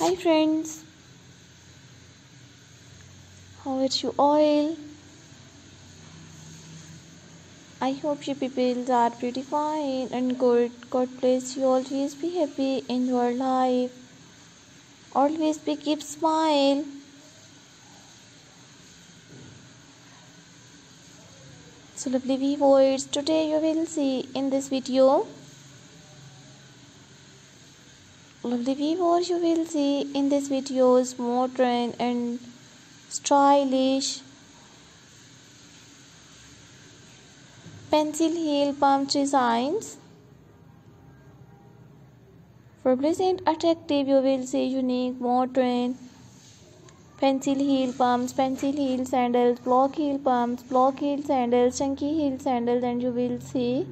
Hi friends, how are you all? I hope you people are pretty fine and good. God bless you. Always be happy in your life. Always be keep smile. So lovely viewers, today you will see in this video lovely viewers you will see in this videos modern and stylish. Pencil heel pump designs for pleasant attractive you will see unique modern pencil heel pumps pencil heel sandals block heel pumps block heel sandals chunky heel sandals and you will see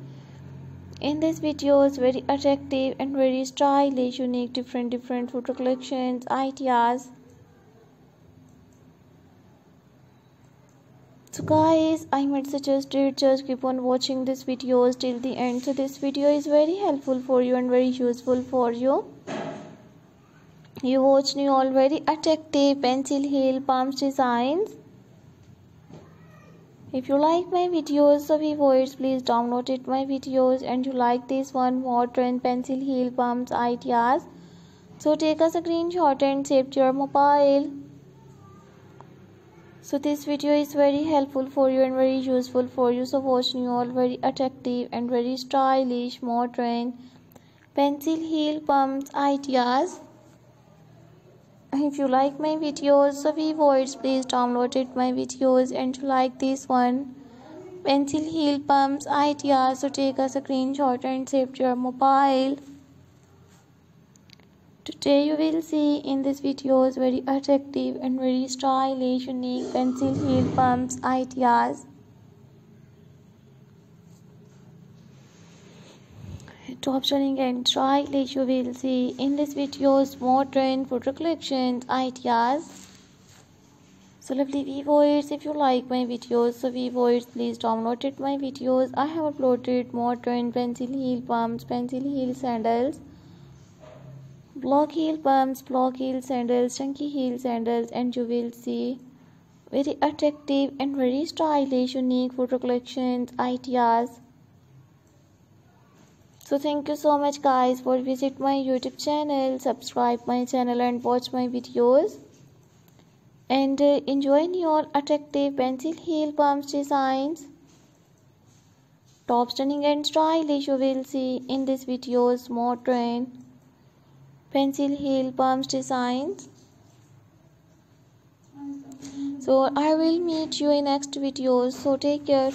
in this video is very attractive and very stylish unique different different photo collections ideas. So guys i might suggest you just keep on watching this videos till the end. So this video is very helpful for you and very useful for you. You watch new all very attractive pencil heel pumps designs if you like my videos so viewers please download it my videos. And you like this one modern pencil heel pumps ideas. So take a screenshot and save to your mobile. So this video is very helpful for you and very useful for you. So watch you all very attractive and very stylish modern pencil heel pumps ideas if you like my videos so viewers please download it my videos and to like this one. Pencil heel pumps idea so take a screenshot and save to your mobile. Today you will see in this videos very attractive and very stylish unique pencil heel pumps ideas top selling and stylish you will see. In this videos modern photo collections ideas. So lovely viewers if you like my videos so viewers please download it my videos. I have uploaded modern pencil heel pumps pencil heel sandals block heel pumps block heel sandals chunky heel sandals and you will see very attractive and very stylish unique photo collections ideas so thank you so much guys for visit my youtube channel subscribe my channel and watch my videos. And uh, enjoy your attractive pencil heel pumps designs. Top stunning and stylish you will see in this videos more modern pencil heel pumps designs. So i will meet you in next videos so take care